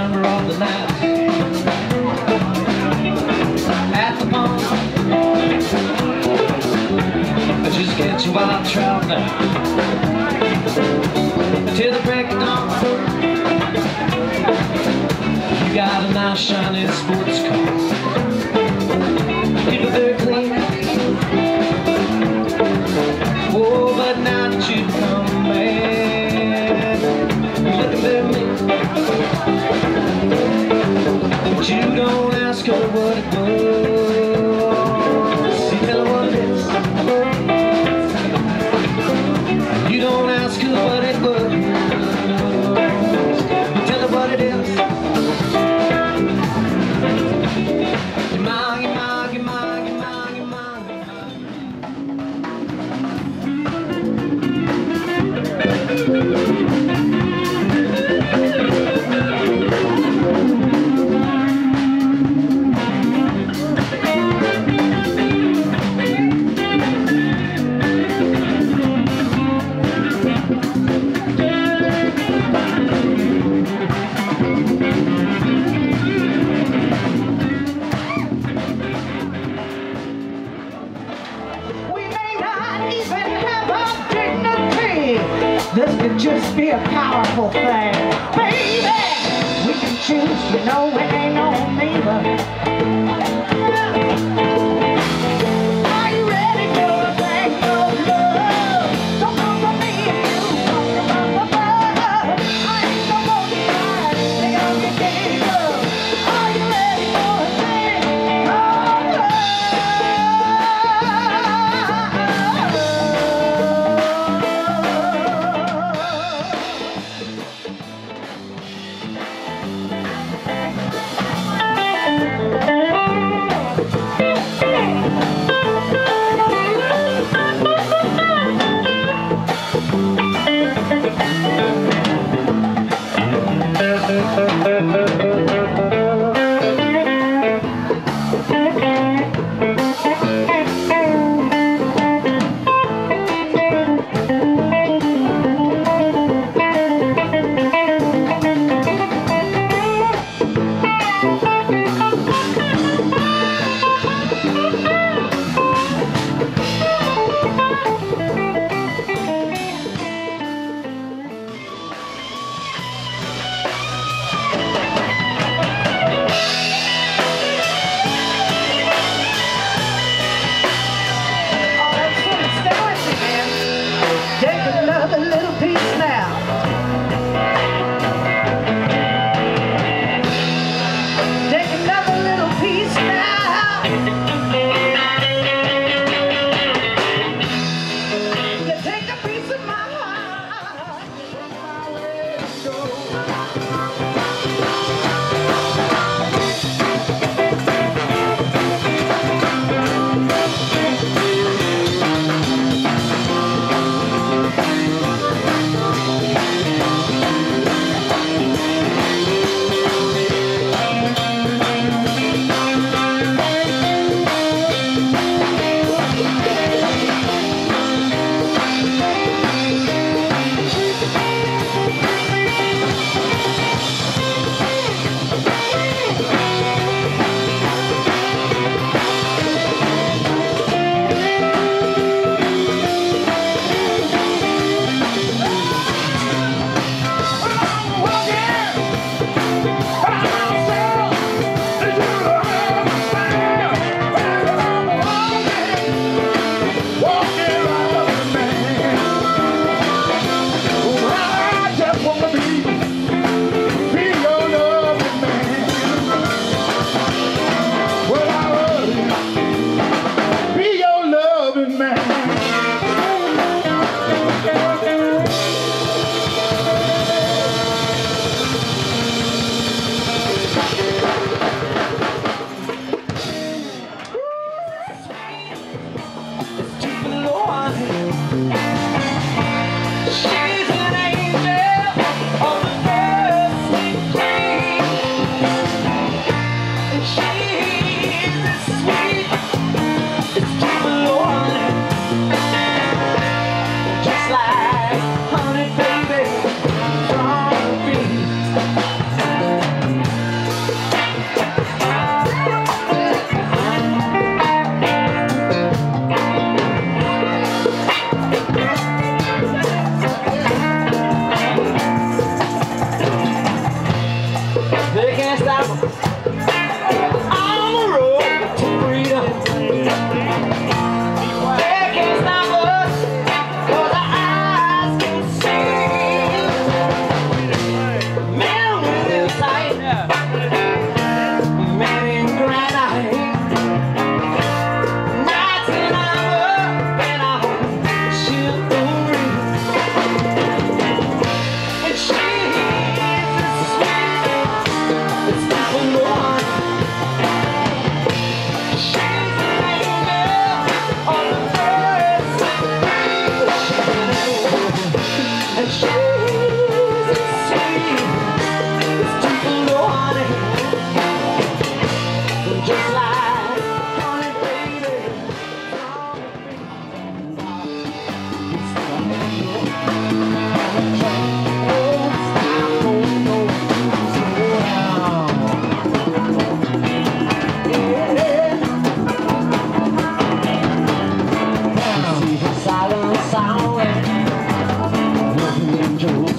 member of the night At the pond I just catch a wild trout now Till the break of dawn. You got a nice shiny sports car. don't ask her what it was. whole thing. Baby, we can choose, you know it ain't on me, but...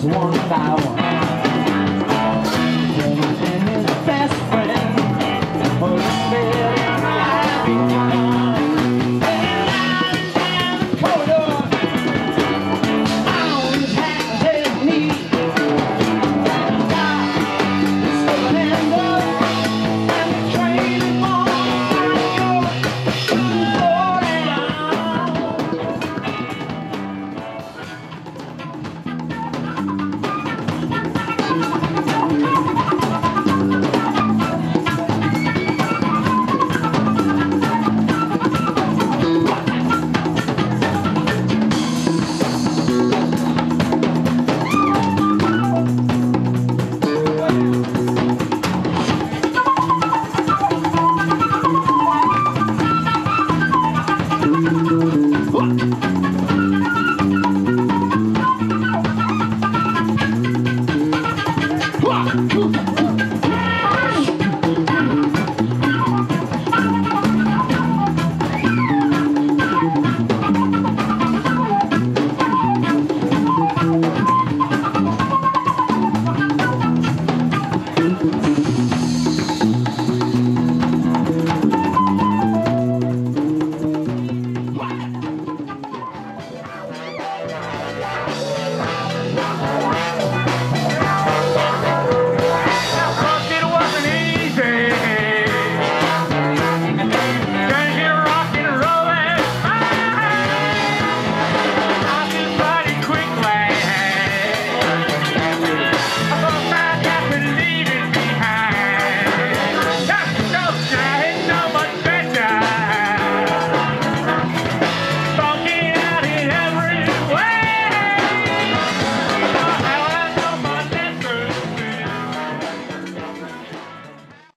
One by one.